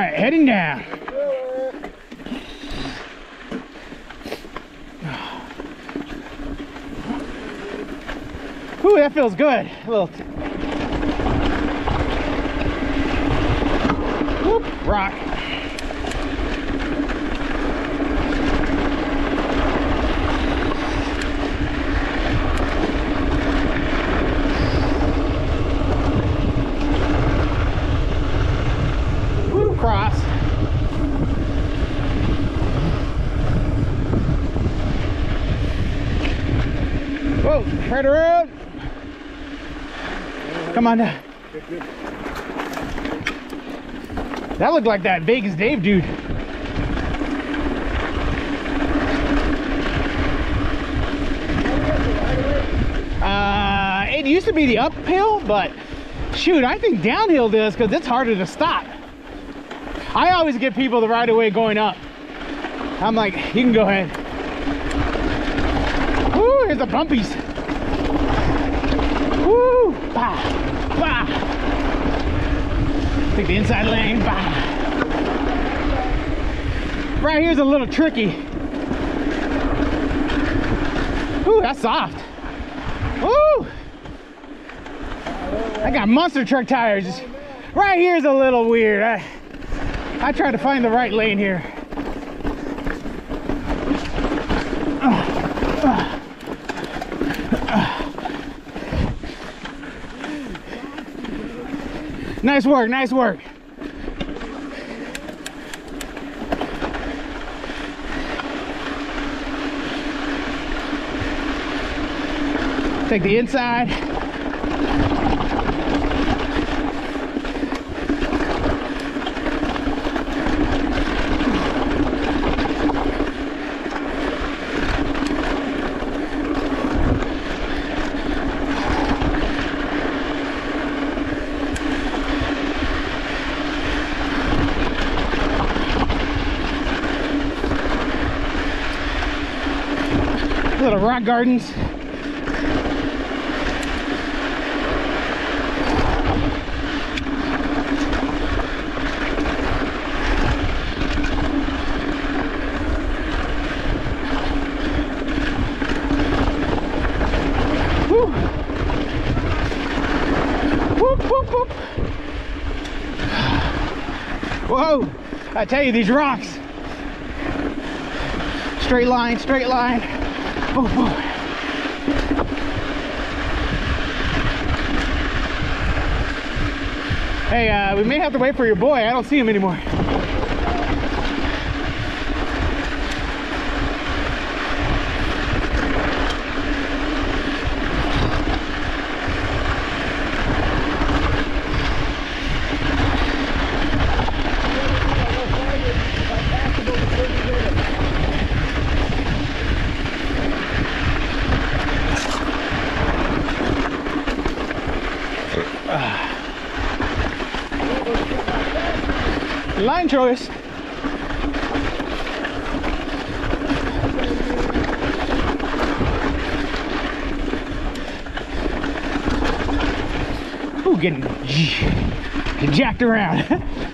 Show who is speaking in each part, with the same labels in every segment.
Speaker 1: right, heading down. Ooh, that feels good. A little. Whoop, rock. Woo, cross. Whoa, around. Come on down. That looked like that Vegas Dave dude. Uh, it used to be the uphill, but shoot, I think downhill does because it's harder to stop. I always get people the right of way going up. I'm like, you can go ahead. Woo, here's the bumpies. Woo, bah, bah. Take the inside lane, bah. Right here's a little tricky. Ooh, that's soft. Woo! I got monster truck tires. Right here's a little weird. I, I try to find the right lane here. Nice work, nice work. Take the inside. Little rock gardens. Whoa, I tell you, these rocks. Straight line, straight line. Hey, uh, we may have to wait for your boy. I don't see him anymore. Line choice. Ooh, getting jacked around.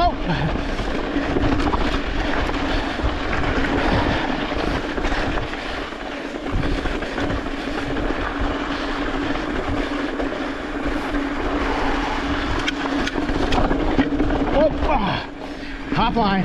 Speaker 1: Oh, ah. hop line.